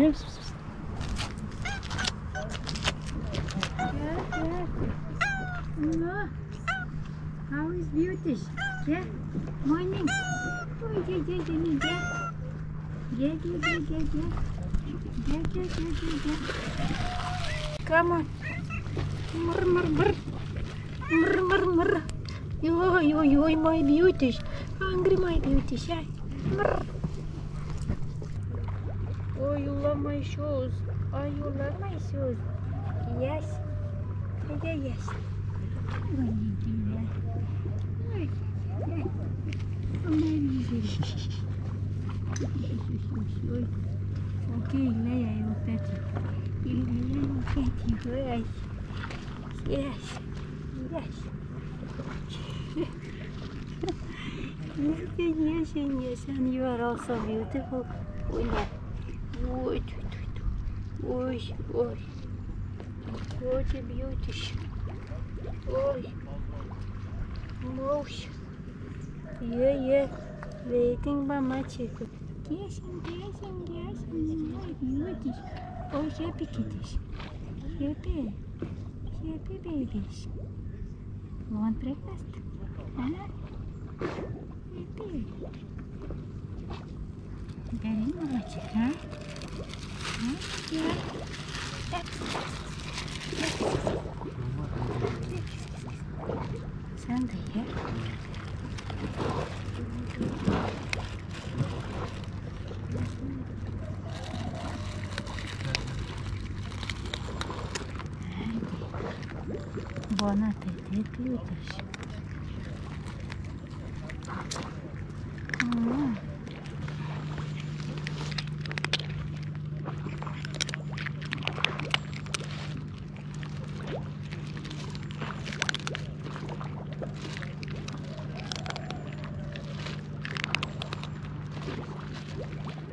No. How is beauty? Yeah. Morning. Oh, yeah, yeah, yeah, yeah. Yeah, yeah, yeah, yeah, yeah. Yeah, yeah, yeah, yeah, yeah. Come on. Mur, mur, mur. Mur, mur, mur. Yo, yo, yo, my beauty. Hungry, my beauty. Yeah. Mur. Oh, you love my shoes. Oh, you love my shoes. Yes. Yeah, yes. Okay, Leia, eu pet you. Leia, eu pet you. Yes. Yes. Yes. yes, yes, yes, and you are also beautiful. Ой, Oi, oi. Oi, beauties. Oi. Mouse. Yeah, yeah. Waiting by my chicken. Yes, yes, Oi, que é Oh, happy kitties. Happy. Happy babies. Want breakfast? Huh? Happy. Galinha, mamatica, huh? Huh? Sound here. Boa noite, tudo. Lutas. Mm.